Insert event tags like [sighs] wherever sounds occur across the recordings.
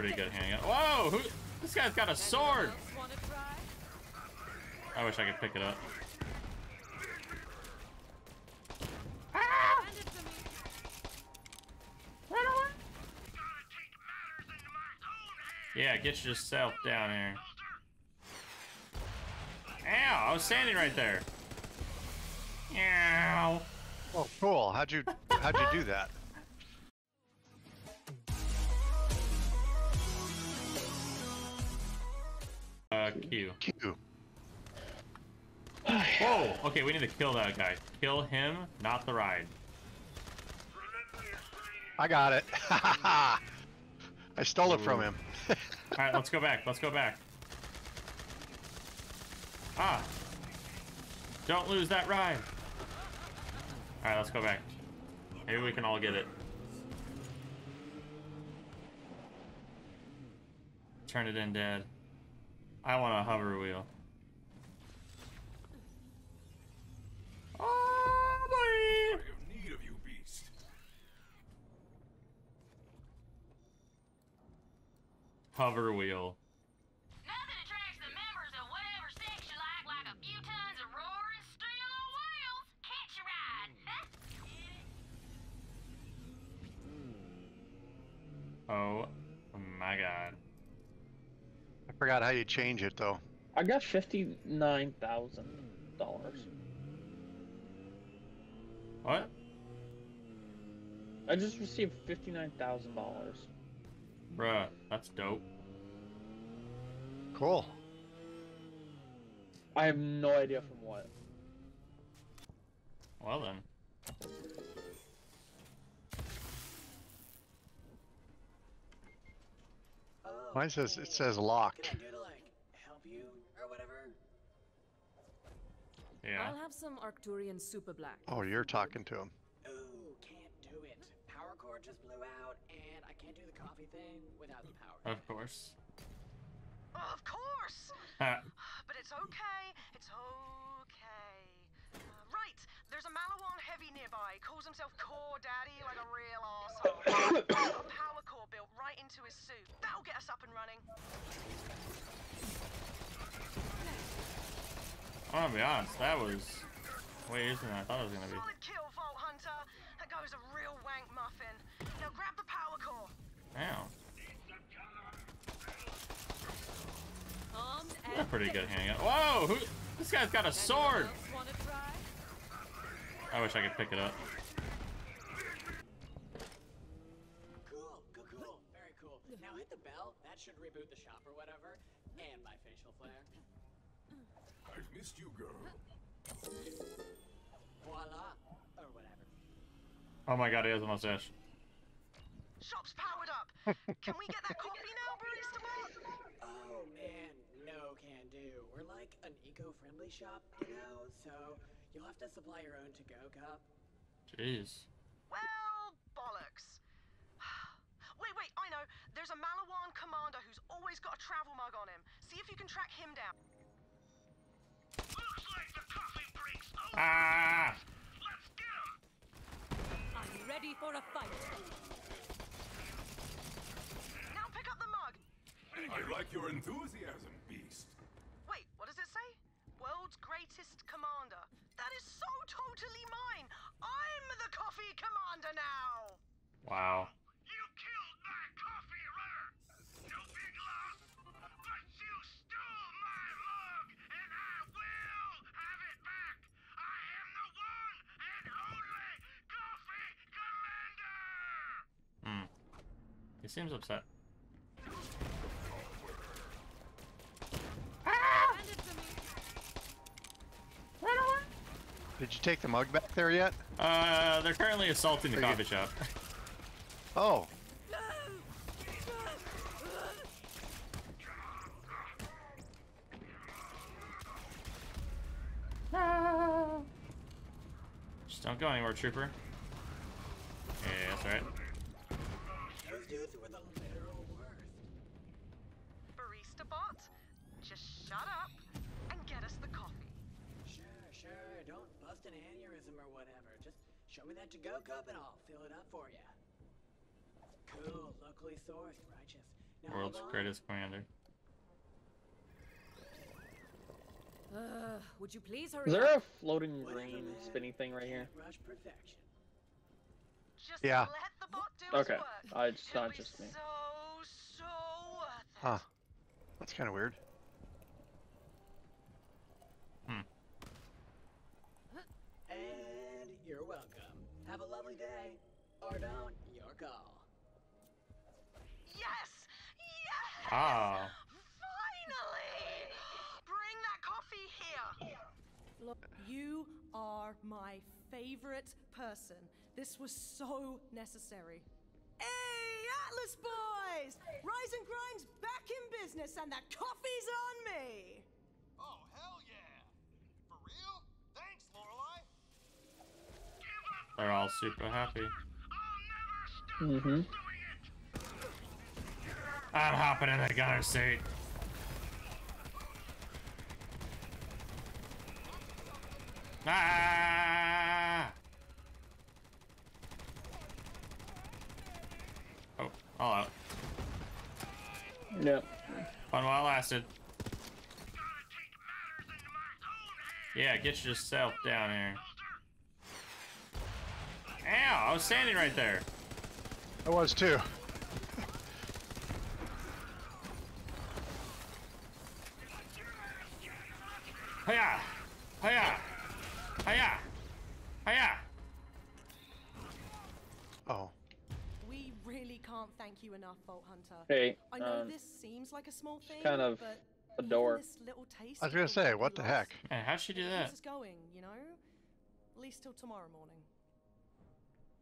pretty good handgun. Whoa! Who, this guy's got a sword! I wish I could pick it up. To. Yeah, get yourself down here. Ow! I was standing right there. Ow! Oh, cool. How'd you how'd you do that? Q. Q. [sighs] Whoa! Okay, we need to kill that guy. Kill him, not the ride. I got it. [laughs] I stole it from him. [laughs] Alright, let's go back. Let's go back. Ah! Don't lose that ride! Alright, let's go back. Maybe we can all get it. Turn it in, Dad. I want a hover wheel. Oh, boy! I have need of you, beast. Hover wheel. Nothing attracts the members of whatever sex you like like a few tons of roaring steel wheels. Catch a ride. Oh my god. I forgot how you change it though. I got fifty nine thousand dollars. What? I just received fifty nine thousand dollars. Bruh, that's dope. Cool. I have no idea from what. Well then. Mine says hey, it says locked. do to like help you or whatever? I'll have some Arcturian Super Black. Oh, you're talking to him. Ooh, can't do it. Power cord just blew out, and I can't do the coffee thing without the power. Of course. Of course! But it's okay, it's okay. Uh, right, there's a Maliwan heavy nearby. He calls himself Core Daddy like a real arsehole. Got [coughs] a power core built right into his suit. That'll get us up and running. I'm gonna be honest, that was way easier than I thought it was gonna be. Solid kill, Vault Hunter. That guy's a real wank muffin. Now grab the power core. Ow. Armed That's a pretty good ready. handgun. Whoa! Who, this guy's got a sword! Anyone else Wanna try? I wish I could pick it up. Hit the bell. That should reboot the shop or whatever. And my facial flare. I've missed you, girl. Voila. Or whatever. Oh my god, he has a mustache. Shop's powered up. [laughs] Can we get that coffee now, Barista Bot? Oh man, no can do. We're like an eco-friendly shop, you know, so you'll have to supply your own to-go cup. Jeez. Well, bollocks. [sighs] Wait, wait, I know. There's a Maliwan commander who's always got a travel mug on him. See if you can track him down. Looks like the coffee breaks over. Ah! Let's get him. I'm ready for a fight. Now pick up the mug. I like your enthusiasm, beast. Wait, what does it say? World's greatest commander. That is so totally mine. I'm the coffee commander now. Wow. He seems upset. Hand it to me. Did you take the mug back there yet? Uh, they're currently assaulting the Are you- coffee shop. [laughs] Oh, Just don't go anywhere, trooper. Yeah, that's right. Those dudes were the literal worst. Barista bot, just shut up and get us the coffee. Sure, sure, don't bust an aneurysm or whatever. Just show me that to-go cup and I'll fill it up for you. Cool, locally sourced, righteous. Now World's greatest commander. Uh, would you please hurry Is there a floating Whatever, green man. spinny thing right here? Rush perfection. Just Yeah. let the bot do its Okay, work. uh, it's not just me. So, so worth it. Huh. That's kind of weird. And you're welcome. Have a lovely day. Or don't, your call. Yes! Yes! Ah. Finally! Bring that coffee here. Look, you are my favorite person. This was so necessary. Hey, Atlas boys! Rise and Grind's back in business, and the coffee's on me. Oh, hell yeah! For real? Thanks, Lorelei! They're all super happy. Mm-hmm. I'm hopping in the gunner seat. Ah! Oh, all out. Yep. Fun while it lasted. Yeah, get yourself down here. Ow, I was standing right there. I was too. Hiya! Hiya! Hiya! Hiya! Oh. We really can't thank you enough, Vault Hunter. Hey, I know um, this seems like a small thing, kind of but a door. This little taste I was gonna say, what the lost, heck? Man, how'd she do it that? keeps us going, you know? At least till tomorrow morning.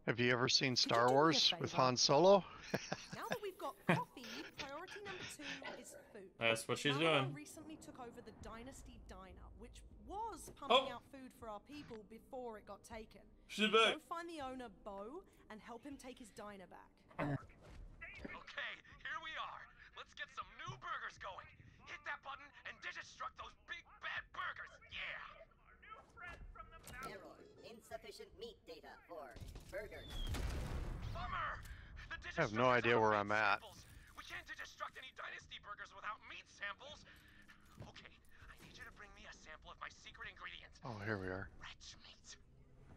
Have you ever seen [laughs] Star do me a Wars with? Han Solo? [laughs] Now that we've got coffee, priority number two is food. That's what she's Maliwan doing. recently took over the Dynasty Diner, which was pumping Oh. out food for our people before it got taken. She's Go find the owner, Bo, and help him take his diner back. Okay, here we are. Let's get some new burgers going. Hit that button and those big bad burgers. Yeah! Error. Insufficient meat data for burgers. Bummer! I have no idea where I'm at. samples. We can't digistruct any Dynasty burgers without meat samples. Okay, I need you to bring me a sample of my secret ingredient. Oh, here we are. Rat meat.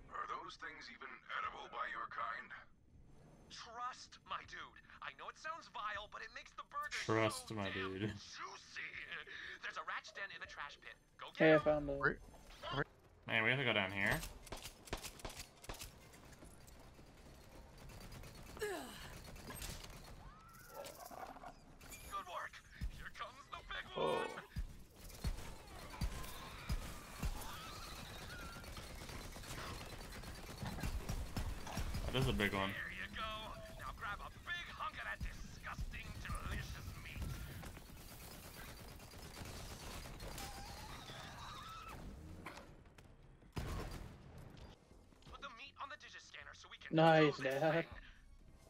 Are those things even edible by your kind? Trust, my dude. I know it sounds vile, but it makes the burger Trust, so my damn dude. Juicy. There's a rat's den in the trash pit. Go Hey, I found the. Where- Man, we have to go down here. Good work. Here comes the big Oh. one. That is a big one. There you go. Now grab a big hunk of that disgusting, delicious meat. Put the meat on the digiscanner so we can Nice, do Dad.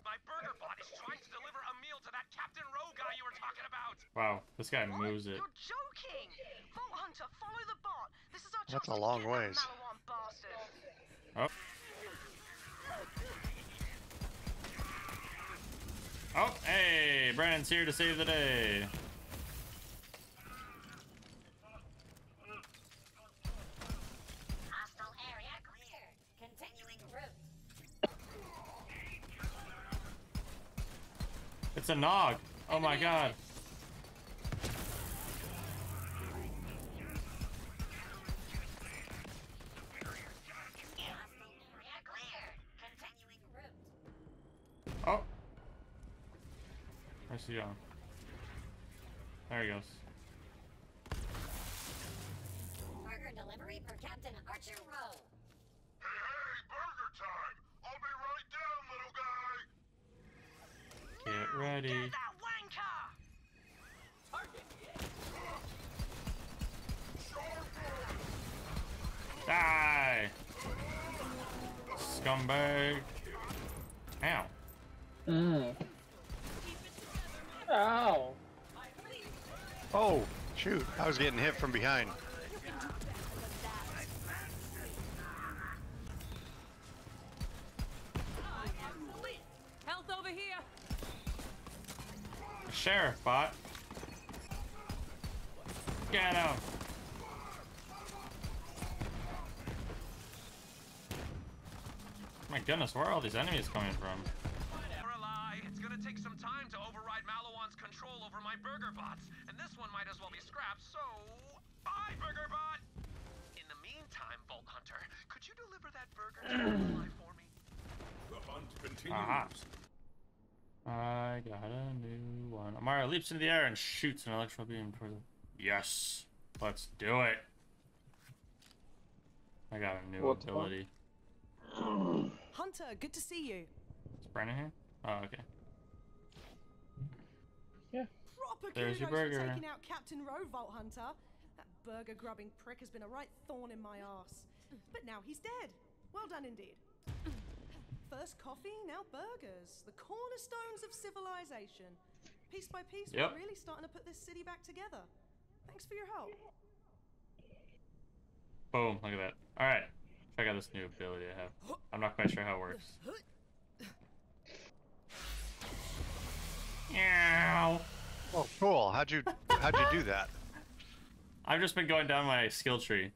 My burger bot is trying to deliver a meal to that Captain Rowe guy you were talking about. Wow, this guy What? moves it. You're joking! Vault Hunter, follow the bot. This is our That's a long ways. Oh. Oh, hey, Brandon's here to save the day. It's a Nog. Oh my god. Hostile area cleared. Continuing route. Oh. Where's he going? There he goes. Burger delivery for Captain Archer Rowe. Hey, hey, burger time! I'll be right down, little guy! Get ready. Get that wanker! Die! Scumbag. Ow. Mm. Ow. Oh, shoot. I was getting hit from behind. Sheriff bot. Get him. My goodness, where are all these enemies coming from? Never a lie. It's gonna take some time to override Maliwan's control over my burger bots, and this one might as well be scrapped. So, bye, burger bot. In the meantime, Vault Hunter, could you deliver that burger to Firefly [clears throat] for me? The hunt continues. Aha. I got a new one. Amara leaps into the air and shoots an electro beam toward the. Yes! Let's do it! I got a new What ability. [clears throat] Hunter, good to see you. Is Brennan here? Oh, okay. Yeah. Proper There's kudos your for taking out Captain Rowe, Vault Hunter. That burger grubbing prick has been a right thorn in my ass. But now he's dead. Well done indeed. [clears throat] First coffee, now burgers. The cornerstones of civilization. Piece by piece, Yep. we're really starting to put this city back together. Thanks for your help. Boom, look at that. Alright, check out this new ability I have. I'm not quite sure how it works. Meow. Oh, cool. How'd you how'd you do that? I've just been going down my skill tree.